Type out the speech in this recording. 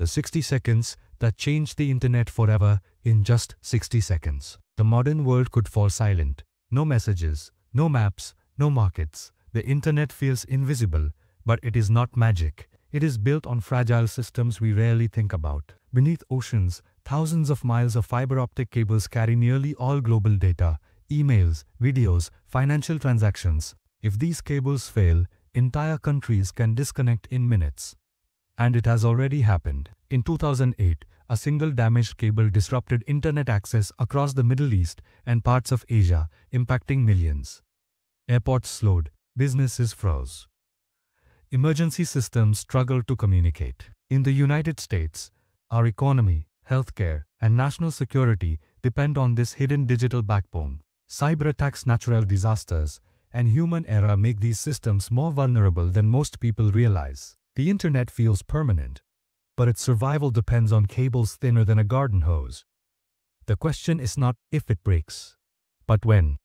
The 60 seconds that changed the internet forever in just 60 seconds. The modern world could fall silent. No messages, no maps, no markets. The internet feels invisible, but it is not magic. It is built on fragile systems we rarely think about. Beneath oceans, thousands of miles of fiber optic cables carry nearly all global data, emails, videos, financial transactions. If these cables fail, entire countries can disconnect in minutes. And it has already happened. In 2008, a single damaged cable disrupted internet access across the Middle East and parts of Asia, impacting millions. Airports slowed, businesses froze. Emergency systems struggled to communicate. In the United States, our economy, healthcare, and national security depend on this hidden digital backbone. Cyber attacks, natural disasters, and human error make these systems more vulnerable than most people realize. The internet feels permanent, but its survival depends on cables thinner than a garden hose. The question is not if it breaks, but when.